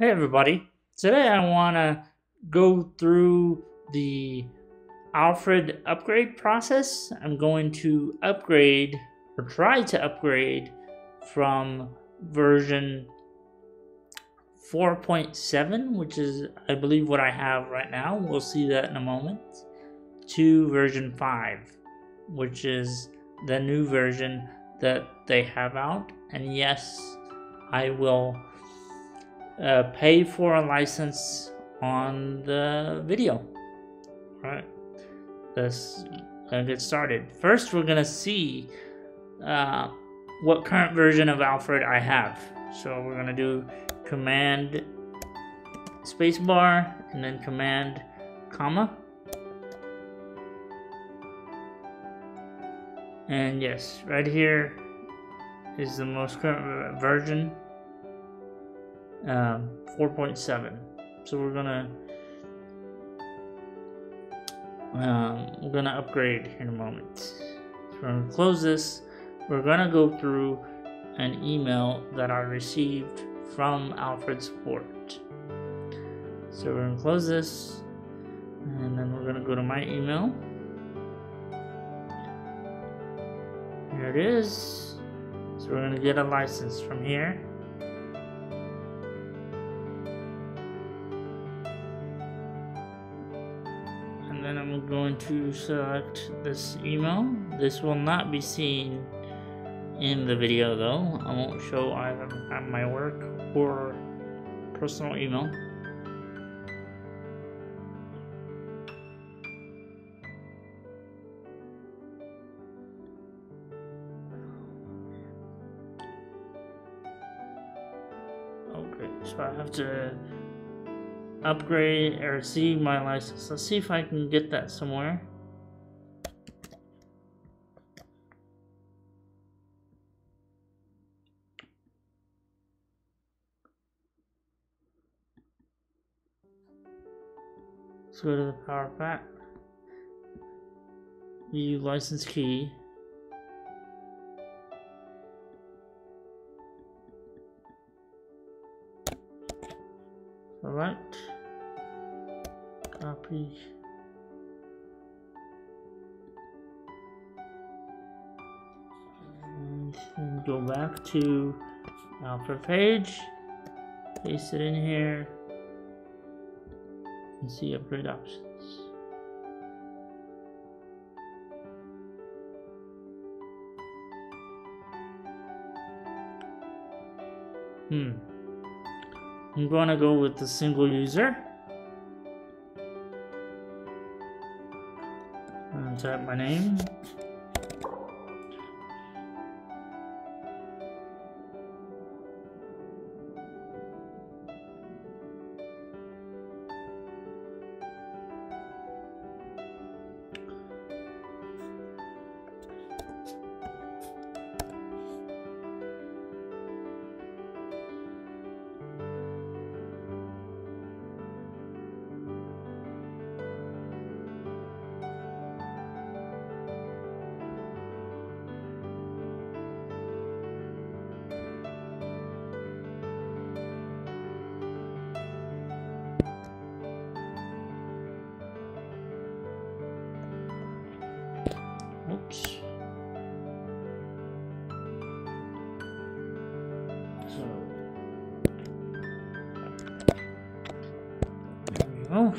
Hey everybody, today I want to go through the Alfred upgrade process. I'm going to upgrade or try to upgrade from version 4.7, which is I believe what I have right now. We'll see that in a moment. To version 5, which is the new version that they have out. And yes, I will uh, pay for a license on the video. All right, let's get started. First, we're gonna see uh, what current version of Alfred I have. So we're gonna do Command spacebar and then Command comma. And yes, right here is the most current version um, 4.7 so we're gonna um, we're gonna upgrade in a moment. So we're gonna close this we're gonna go through an email that I received from Alfred support so we're gonna close this and then we're gonna go to my email. Here it is. So we're gonna get a license from here I'm going to select this email. This will not be seen in the video though. I won't show either my work or personal email. Oh, okay, so I have to upgrade or see my license. Let's see if I can get that somewhere. Let's go to the Powerpack. View license key. Select, copy, and go back to Alfred page, paste it in here, and see upgrade options. Hmm. I'm going to go with the single user. And type my name. Go.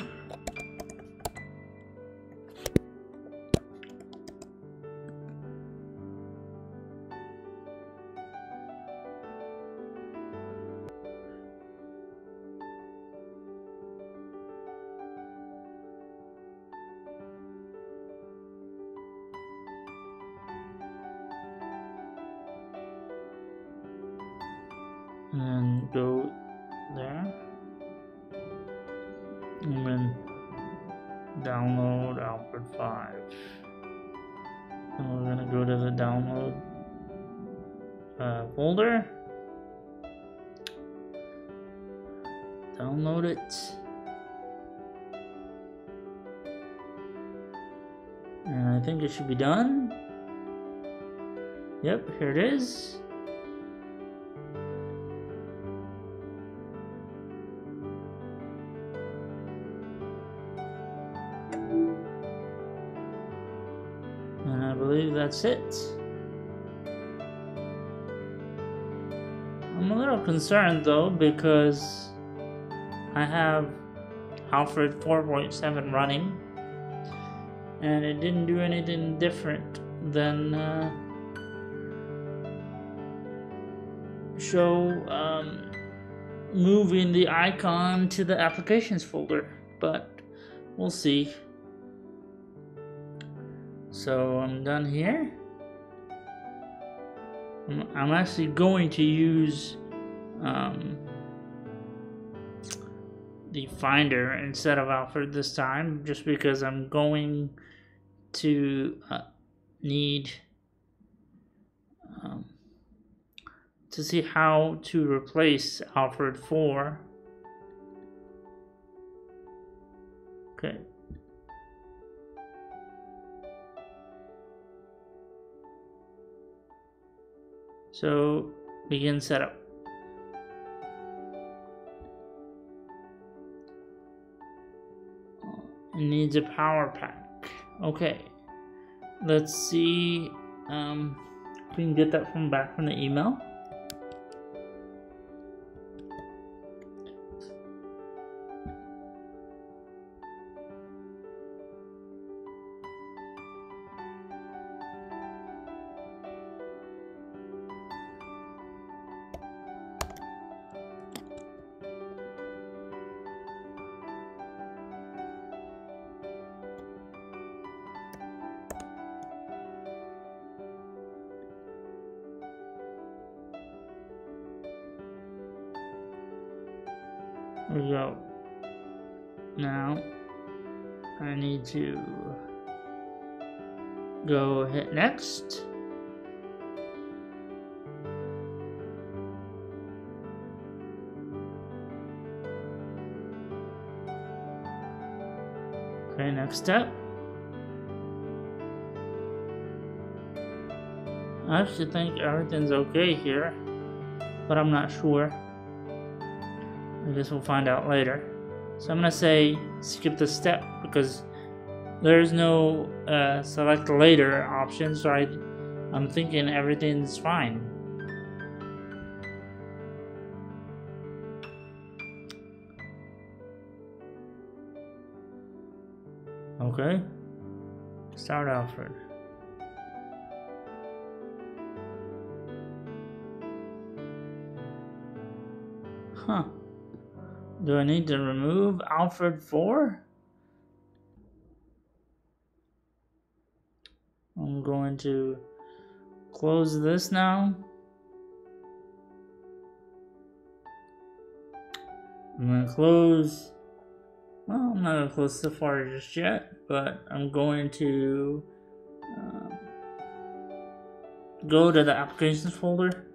and go there then download Alfred 5 and we're gonna go to the download uh, folder. Download it. And I think it should be done. Yep here it is that's it. I'm a little concerned though because I have Alfred 4.7 running and it didn't do anything different than uh, show um, moving the icon to the applications folder but we'll see so I'm done here. I'm actually going to use um, the finder instead of Alfred this time just because I'm going to uh, need um, to see how to replace Alfred 4 okay so begin setup It needs a power pack. Okay. Let's see um, we can get that from back from the email. Go. Now, I need to go hit next. Okay, next step. I actually think everything's okay here, but I'm not sure. Guess we'll find out later. So I'm gonna say skip the step because there's no uh, select later option, so I, I'm thinking everything's fine. Okay. Start Alfred. Huh. Do I need to remove Alfred 4? I'm going to close this now. I'm going to close, well, I'm not going to close Safari just yet, but I'm going to uh, go to the applications folder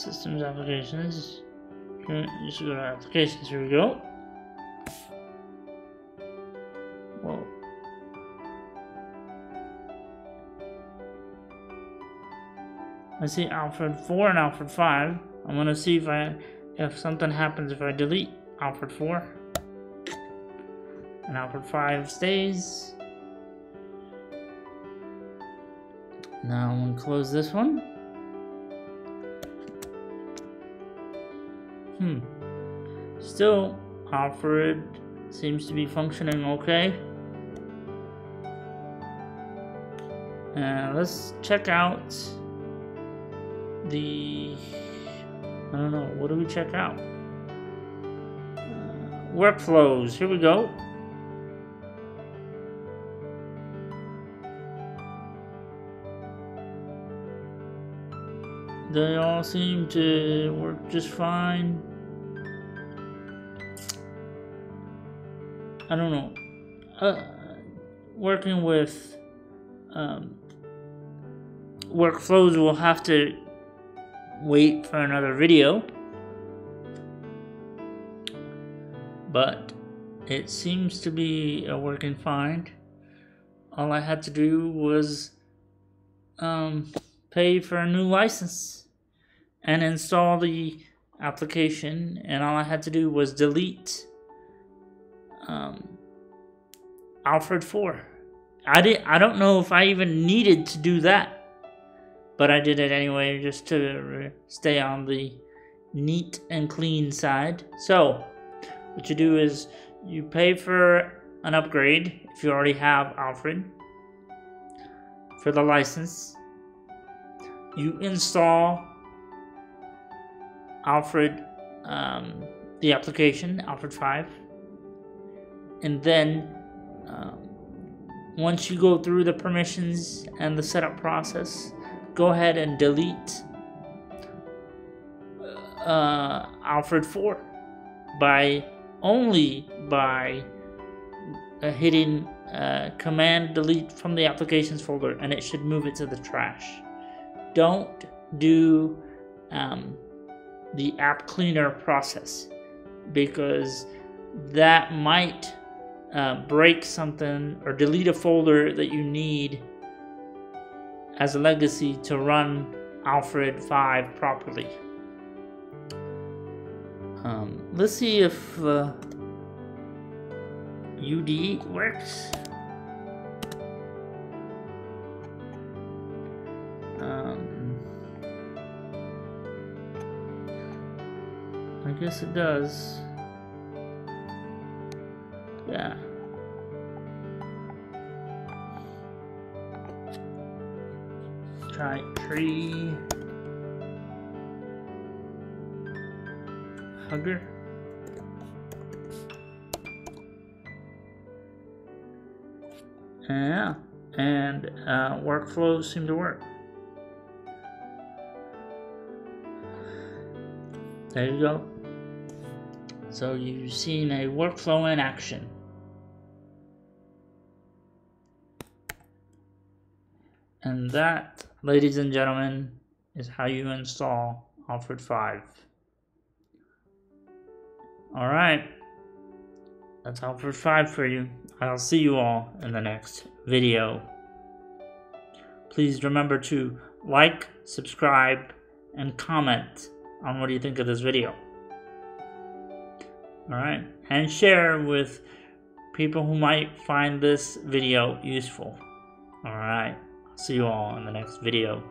systems applications. Just go to applications. Here we go. Whoa. I see Alfred 4 and Alfred 5 I'm gonna see if I if something happens if I delete Alfred 4 and Alfred 5 stays. Now I'm gonna close this one Hmm. Still, Alfred seems to be functioning okay. Uh, let's check out the... I don't know, what do we check out? Uh, workflows, here we go. They all seem to work just fine. I don't know. Uh, working with um, workflows will have to wait for another video. But it seems to be uh, working fine. All I had to do was um, pay for a new license and install the application, and all I had to do was delete um, Alfred 4. I did. I don't know if I even needed to do that, but I did it anyway just to stay on the neat and clean side. So, what you do is you pay for an upgrade if you already have Alfred for the license. You install Alfred, um, the application, Alfred 5, and then um, once you go through the permissions and the setup process, go ahead and delete uh, Alfred 4 by only by uh, hitting uh, command delete from the applications folder and it should move it to the trash. Don't do um, the AppCleaner process because that might uh, break something or delete a folder that you need as a legacy to run Alfred 5 properly. Um, let's see if uh, UD works. Um, I guess it does. Yeah. Try tree. Hugger. Yeah, and uh, workflows seem to work. There you go. So you've seen a workflow in action. And that, ladies and gentlemen, is how you install Alfred 5. Alright, that's Alfred 5 for you. I'll see you all in the next video. Please remember to like, subscribe, and comment on what you think of this video. Alright, and share with people who might find this video useful. Alright. See you all in the next video.